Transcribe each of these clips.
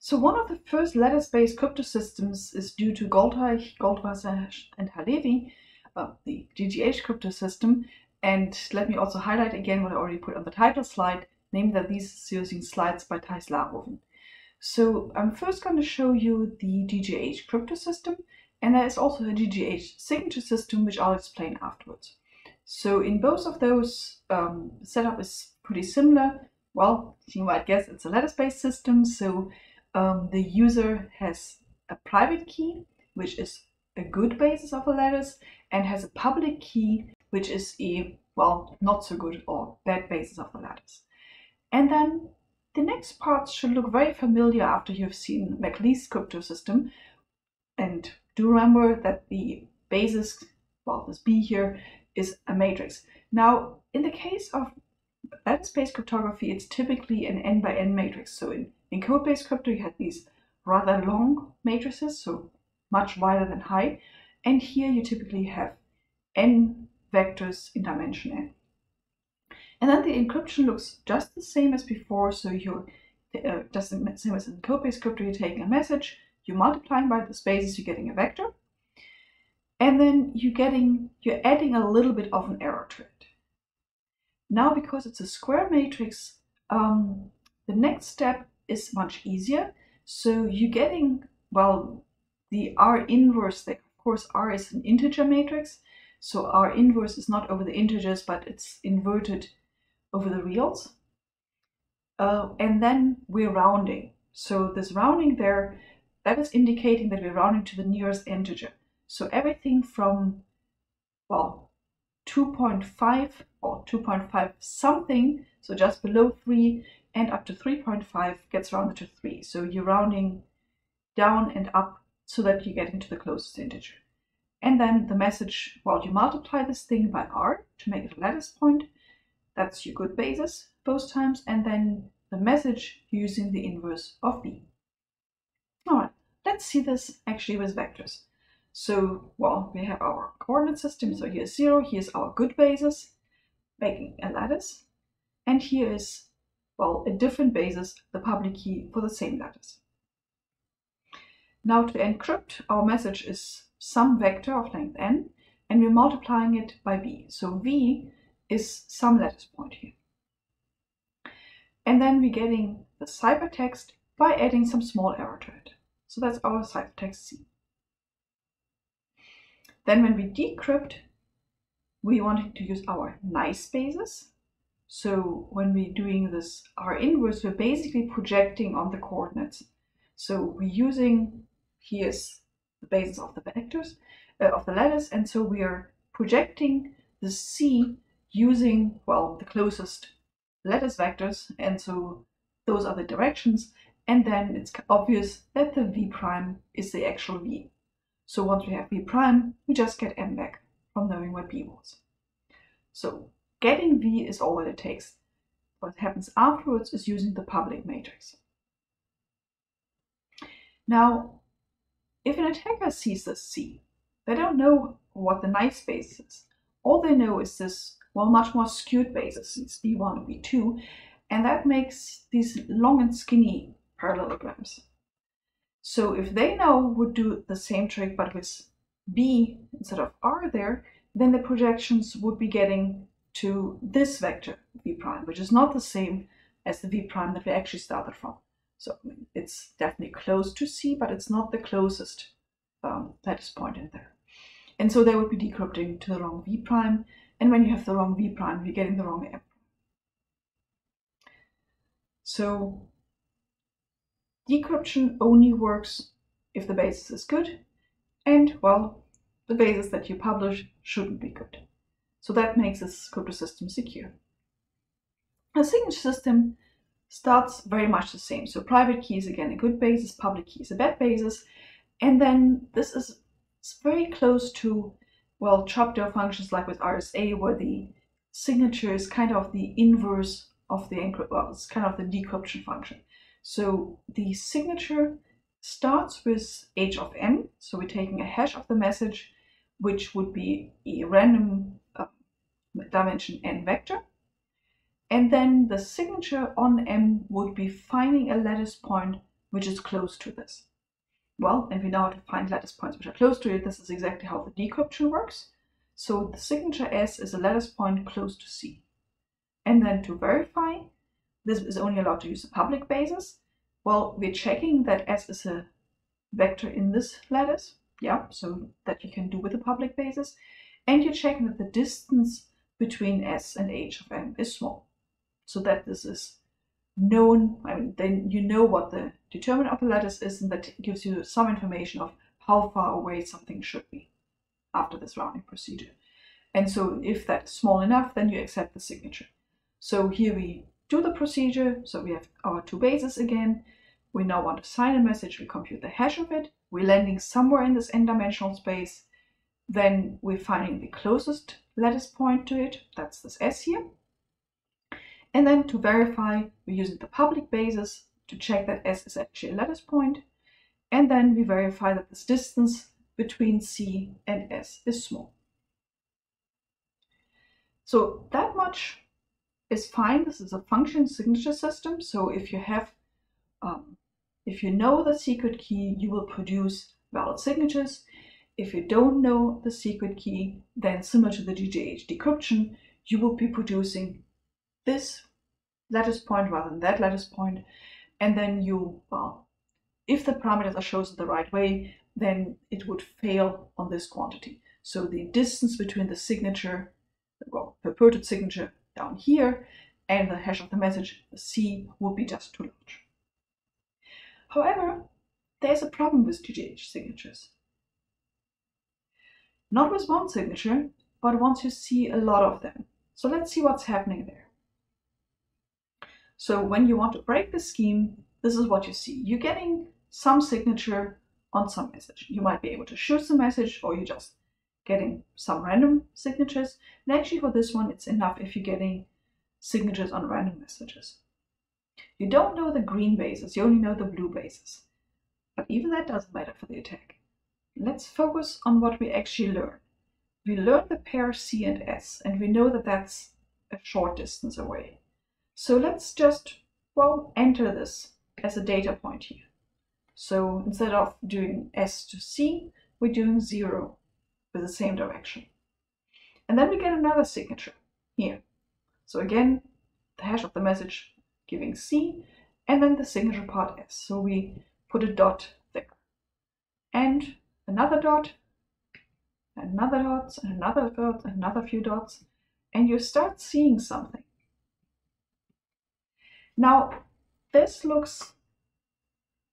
So one of the first lattice-based cryptosystems is due to Goldreich, Goldwasser, and Halevi, uh, the GGH cryptosystem. And let me also highlight again what I already put on the title slide, namely that these using slides by Thijs Laarhoven. So I'm first going to show you the GGH cryptosystem, and there is also a GGH signature system, which I'll explain afterwards. So in both of those, um, setup is pretty similar. Well, you might guess it's a lattice-based system, so um, the user has a private key, which is a good basis of a lattice, and has a public key, which is a, well, not so good or bad basis of a lattice. And then the next parts should look very familiar after you've seen McEliece crypto system. And do remember that the basis, well, this B here, is a matrix. Now, in the case of lattice-based cryptography, it's typically an n by n matrix. So in, in code-based crypto, you had these rather long matrices, so much wider than high. And here you typically have n vectors in dimension n. And then the encryption looks just the same as before. So you're uh, just the same as in code-based crypto, you're taking a message, you're multiplying by the spaces, you're getting a vector. And then you're getting, you're adding a little bit of an error to it. Now, because it's a square matrix, um, the next step is much easier. So you're getting, well, the R inverse there. Of course, R is an integer matrix. So R inverse is not over the integers, but it's inverted over the reals. Uh, and then we're rounding. So this rounding there, that is indicating that we're rounding to the nearest integer. So everything from, well, 2.5 or 2.5 something, so just below 3 and up to 3.5 gets rounded to 3. So you're rounding down and up so that you get into the closest integer. And then the message, well, you multiply this thing by r to make it a lattice point, that's your good basis both times. And then the message using the inverse of b. All right, let's see this actually with vectors. So, well, we have our coordinate system. So here's zero, here's our good basis, making a lattice. And here is, well, a different basis, the public key for the same lattice. Now to encrypt, our message is some vector of length n, and we're multiplying it by v. So v is some lattice point here. And then we're getting the ciphertext by adding some small error to it. So that's our ciphertext C. Then when we decrypt, we want to use our nice basis. So when we're doing this R inverse, we're basically projecting on the coordinates. So we're using, here's the basis of the vectors, uh, of the lattice, and so we are projecting the C using, well, the closest lattice vectors. And so those are the directions. And then it's obvious that the v prime is the actual v. So once we have v prime, we just get m back from knowing what b was. So getting v is all that it takes. What happens afterwards is using the public matrix. Now, if an attacker sees this C, they don't know what the nice space is. All they know is this well, much more skewed basis, it's B1 and B2, and that makes these long and skinny parallelograms. So if they now would do the same trick but with B instead of R there, then the projections would be getting to this vector V prime, which is not the same as the V prime that we actually started from. So it's definitely close to C, but it's not the closest um, lattice point in there. And so they would be decrypting to the wrong V prime, and when you have the wrong v prime, you're getting the wrong m. So decryption only works if the basis is good, and well, the basis that you publish shouldn't be good. So that makes this crypto system secure. A signature system starts very much the same. So private key is again a good basis, public key is a bad basis, and then this is very close to well, chop-tail functions like with RSA, where the signature is kind of the inverse of the encrypt, well, it's kind of the decryption function. So the signature starts with h of m, so we're taking a hash of the message, which would be a random dimension n vector. And then the signature on m would be finding a lattice point which is close to this. Well, and we know how to find lattice points which are close to it. This is exactly how the decryption works. So the signature S is a lattice point close to C. And then to verify, this is only allowed to use the public basis. Well, we're checking that S is a vector in this lattice. Yeah, so that you can do with the public basis. And you're checking that the distance between S and H of M is small. So that this is known, I mean, then you know what the determinant of the lattice is, and that gives you some information of how far away something should be after this rounding procedure. And so if that's small enough, then you accept the signature. So here we do the procedure. So we have our two bases again. We now want to sign a message. We compute the hash of it. We're landing somewhere in this n-dimensional space. Then we're finding the closest lattice point to it. That's this S here. And then to verify, we're using the public basis to check that S is actually a lattice point. And then we verify that this distance between C and S is small. So that much is fine. This is a function signature system. So if you have, um, if you know the secret key, you will produce valid signatures. If you don't know the secret key, then similar to the GGH decryption, you will be producing this lattice point rather than that lattice point. And then you, well, if the parameters are chosen the right way, then it would fail on this quantity. So the distance between the signature, well, purported signature down here and the hash of the message, the C, would be just too large. However, there's a problem with GGH signatures. Not with one signature, but once you see a lot of them. So let's see what's happening there. So when you want to break the scheme, this is what you see. You're getting some signature on some message. You might be able to choose the message or you're just getting some random signatures. And actually for this one, it's enough if you're getting signatures on random messages. You don't know the green bases, you only know the blue bases. But even that doesn't matter for the attack. Let's focus on what we actually learn. We learn the pair C and S, and we know that that's a short distance away. So let's just, well, enter this as a data point here. So instead of doing S to C, we're doing zero with the same direction. And then we get another signature here. So again, the hash of the message giving C, and then the signature part S. So we put a dot there. And another dot, another dot, another dot, another few dots, and you start seeing something. Now, this looks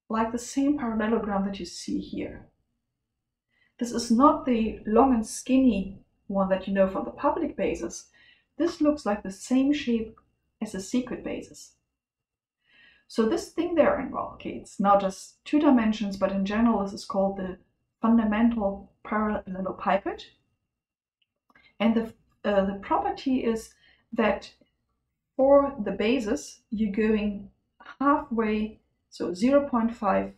like the same parallelogram that you see here. This is not the long and skinny one that you know from the public basis. This looks like the same shape as the secret basis. So this thing there, well, okay, it's not just two dimensions, but in general, this is called the fundamental parallelepiped. And the, uh, the property is that for the basis, you're going halfway, so 0.5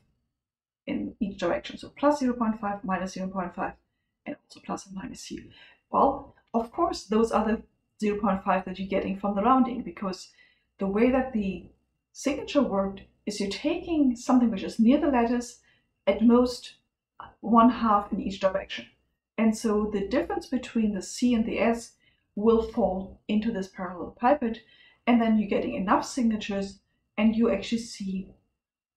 in each direction. So plus 0.5, minus 0.5, and also plus and minus here. Well, of course, those are the 0.5 that you're getting from the rounding because the way that the signature worked is you're taking something which is near the lattice at most one half in each direction. And so the difference between the C and the S will fall into this parallelepiped and then you're getting enough signatures and you actually see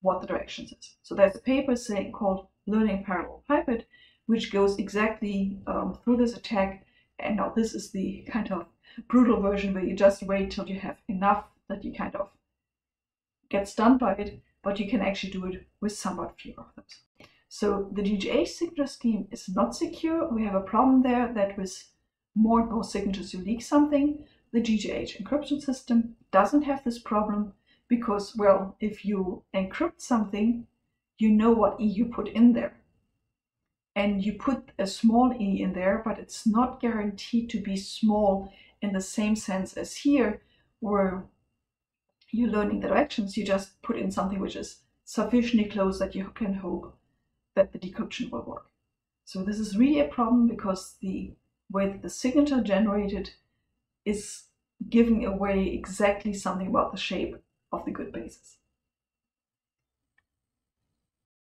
what the directions is. So there's a paper saying called Learning Parallelepiped, which goes exactly um, through this attack. And now this is the kind of brutal version where you just wait till you have enough that you kind of get stunned by it, but you can actually do it with somewhat fewer of them. So the GGH signature scheme is not secure. We have a problem there that with more and more signatures you leak something. The GGH encryption system doesn't have this problem because, well, if you encrypt something, you know what E you put in there. And you put a small e in there, but it's not guaranteed to be small in the same sense as here, where you're learning the directions, you just put in something which is sufficiently close that you can hope that the decryption will work. So this is really a problem because the way that the signature generated is giving away exactly something about the shape of the good basis.